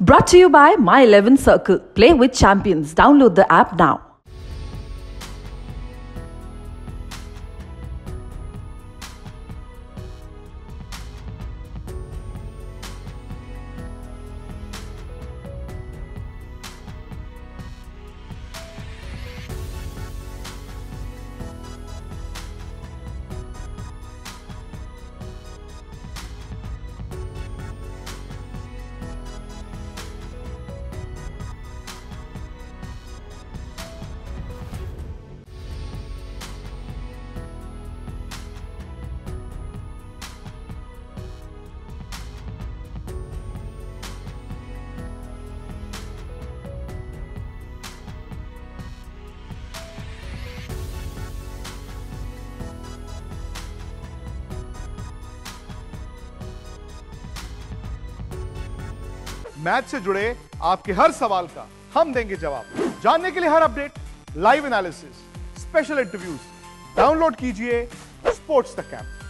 Brought to you by My 11 Circle. Play with champions. Download the app now. Match से जुड़े आपके हर सवाल का हम देंगे जवाब। जानने के लिए हर update live analysis special interviews download कीजिए स्पोर्ट्स तक ऐप